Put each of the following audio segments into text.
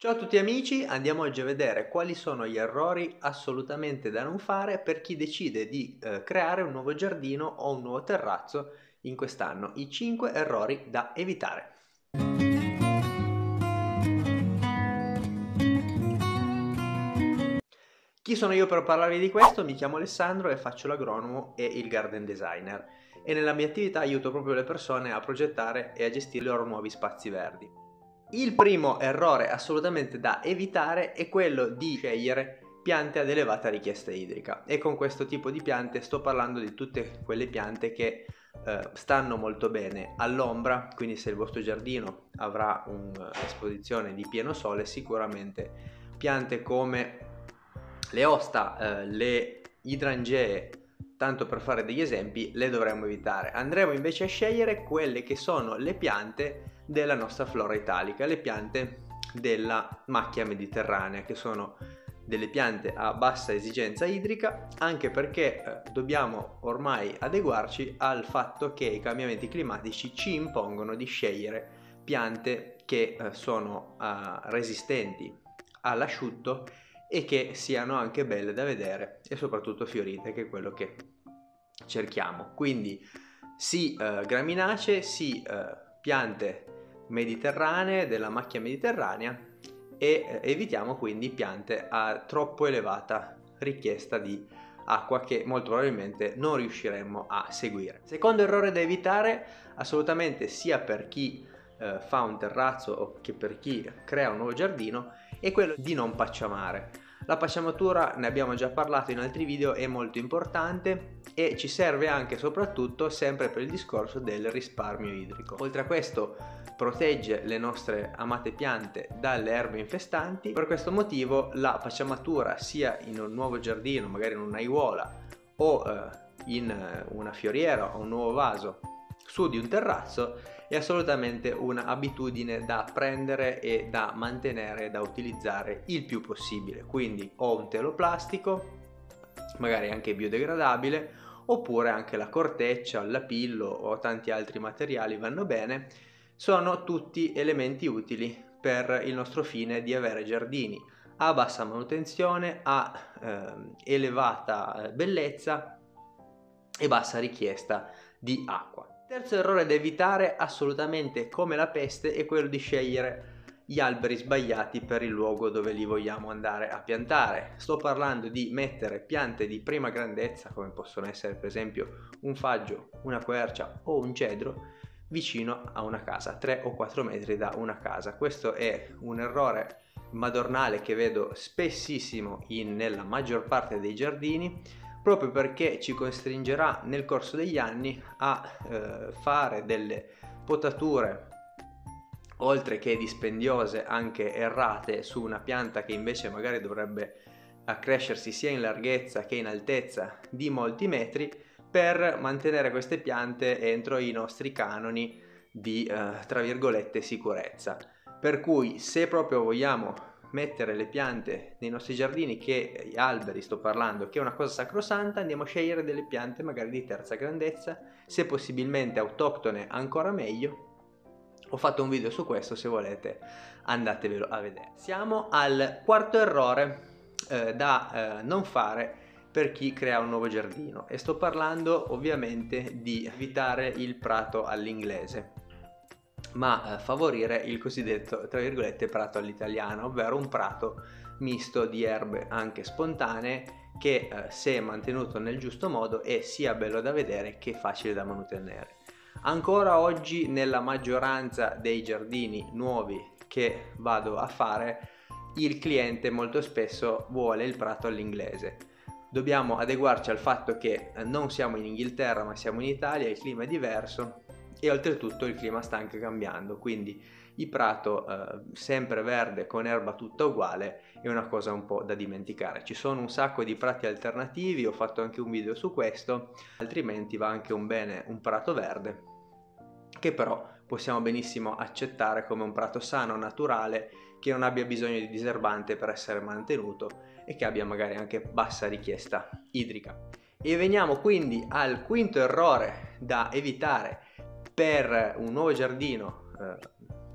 Ciao a tutti amici, andiamo oggi a vedere quali sono gli errori assolutamente da non fare per chi decide di eh, creare un nuovo giardino o un nuovo terrazzo in quest'anno. I 5 errori da evitare. Chi sono io per parlarvi di questo? Mi chiamo Alessandro e faccio l'agronomo e il garden designer e nella mia attività aiuto proprio le persone a progettare e a gestire i loro nuovi spazi verdi. Il primo errore assolutamente da evitare è quello di scegliere piante ad elevata richiesta idrica e con questo tipo di piante sto parlando di tutte quelle piante che eh, stanno molto bene all'ombra, quindi se il vostro giardino avrà un'esposizione di pieno sole sicuramente piante come le osta, eh, le idrangee, tanto per fare degli esempi, le dovremmo evitare. Andremo invece a scegliere quelle che sono le piante della nostra flora italica, le piante della macchia mediterranea, che sono delle piante a bassa esigenza idrica, anche perché eh, dobbiamo ormai adeguarci al fatto che i cambiamenti climatici ci impongono di scegliere piante che eh, sono eh, resistenti all'asciutto e che siano anche belle da vedere e soprattutto fiorite, che è quello che cerchiamo. Quindi sì eh, graminacee, sì eh, piante mediterranee, della macchia mediterranea e eh, evitiamo quindi piante a troppo elevata richiesta di acqua che molto probabilmente non riusciremo a seguire. Secondo errore da evitare assolutamente sia per chi eh, fa un terrazzo che per chi crea un nuovo giardino è quello di non pacciamare. La pacciamatura, ne abbiamo già parlato in altri video, è molto importante e ci serve anche e soprattutto sempre per il discorso del risparmio idrico. Oltre a questo protegge le nostre amate piante dalle erbe infestanti, per questo motivo la pacciamatura sia in un nuovo giardino, magari in un'aiuola o eh, in una fioriera o un nuovo vaso su di un terrazzo è assolutamente un'abitudine da prendere e da mantenere, da utilizzare il più possibile. Quindi ho un telo plastico, magari anche biodegradabile, oppure anche la corteccia, il lapillo o tanti altri materiali vanno bene. Sono tutti elementi utili per il nostro fine di avere giardini a bassa manutenzione, a eh, elevata bellezza e bassa richiesta di acqua. Terzo errore da evitare assolutamente come la peste è quello di scegliere gli alberi sbagliati per il luogo dove li vogliamo andare a piantare. Sto parlando di mettere piante di prima grandezza come possono essere per esempio un faggio, una quercia o un cedro vicino a una casa, 3 o 4 metri da una casa. Questo è un errore madornale che vedo spessissimo in, nella maggior parte dei giardini proprio perché ci costringerà nel corso degli anni a eh, fare delle potature oltre che dispendiose anche errate su una pianta che invece magari dovrebbe accrescersi sia in larghezza che in altezza di molti metri per mantenere queste piante entro i nostri canoni di eh, tra virgolette sicurezza. Per cui se proprio vogliamo mettere le piante nei nostri giardini, che gli alberi sto parlando, che è una cosa sacrosanta, andiamo a scegliere delle piante magari di terza grandezza, se possibilmente autoctone ancora meglio. Ho fatto un video su questo, se volete andatevelo a vedere. Siamo al quarto errore eh, da eh, non fare per chi crea un nuovo giardino e sto parlando ovviamente di evitare il prato all'inglese ma eh, favorire il cosiddetto, tra virgolette, prato all'italiana, ovvero un prato misto di erbe anche spontanee che eh, se mantenuto nel giusto modo è sia bello da vedere che facile da mantenere. Ancora oggi nella maggioranza dei giardini nuovi che vado a fare il cliente molto spesso vuole il prato all'inglese. Dobbiamo adeguarci al fatto che eh, non siamo in Inghilterra ma siamo in Italia, il clima è diverso e oltretutto il clima sta anche cambiando, quindi il prato eh, sempre verde con erba tutta uguale è una cosa un po' da dimenticare. Ci sono un sacco di prati alternativi, ho fatto anche un video su questo, altrimenti va anche un bene un prato verde che però possiamo benissimo accettare come un prato sano, naturale, che non abbia bisogno di diserbante per essere mantenuto e che abbia magari anche bassa richiesta idrica. E veniamo quindi al quinto errore da evitare per un nuovo giardino, eh,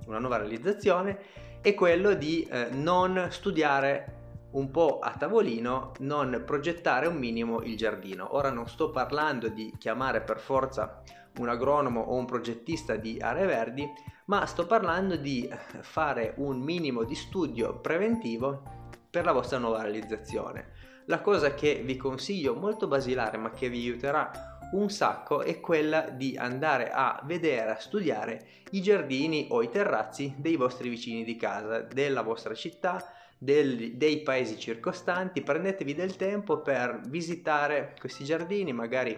una nuova realizzazione, è quello di eh, non studiare un po' a tavolino, non progettare un minimo il giardino. Ora non sto parlando di chiamare per forza un agronomo o un progettista di aree verdi, ma sto parlando di fare un minimo di studio preventivo per la vostra nuova realizzazione. La cosa che vi consiglio molto basilare ma che vi aiuterà un sacco è quella di andare a vedere, a studiare i giardini o i terrazzi dei vostri vicini di casa, della vostra città, del, dei paesi circostanti. Prendetevi del tempo per visitare questi giardini, magari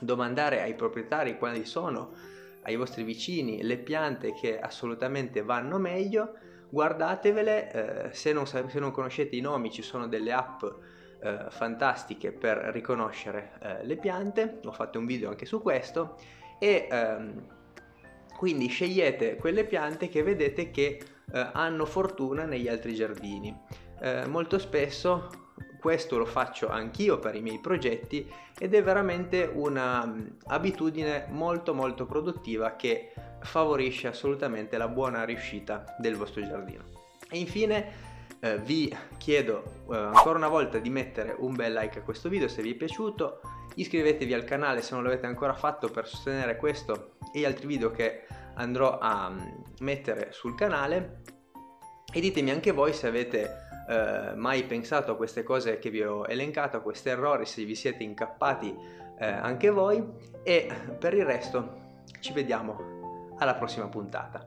domandare ai proprietari quali sono ai vostri vicini le piante che assolutamente vanno meglio guardatevele eh, se, non, se non conoscete i nomi ci sono delle app eh, fantastiche per riconoscere eh, le piante, ho fatto un video anche su questo e ehm, quindi scegliete quelle piante che vedete che eh, hanno fortuna negli altri giardini. Eh, molto spesso questo lo faccio anch'io per i miei progetti ed è veramente un'abitudine mm, molto molto produttiva che favorisce assolutamente la buona riuscita del vostro giardino. E infine eh, vi chiedo eh, ancora una volta di mettere un bel like a questo video se vi è piaciuto, iscrivetevi al canale se non l'avete ancora fatto per sostenere questo e gli altri video che andrò a mm, mettere sul canale. E ditemi anche voi se avete eh, mai pensato a queste cose che vi ho elencato, a questi errori, se vi siete incappati eh, anche voi. E per il resto ci vediamo alla prossima puntata.